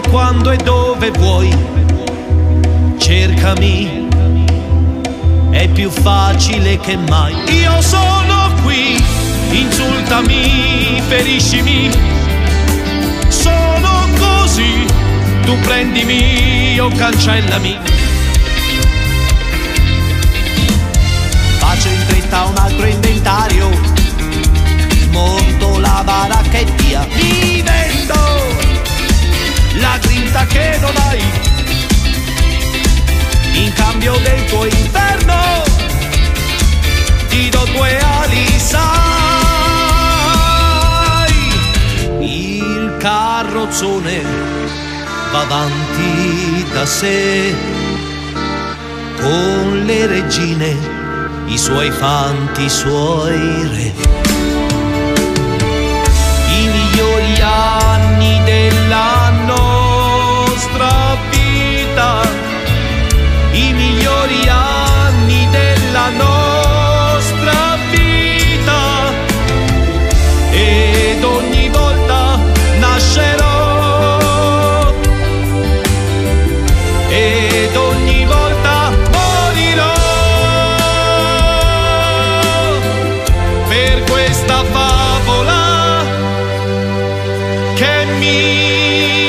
quando e dove vuoi. Cercami, è più facile che mai. Io sono qui, insultami, feriscimi. Sono così, tu prendimi o cancellami. Carrozzone va avanti da sé con le regine, i suoi fanti, i suoi re. me.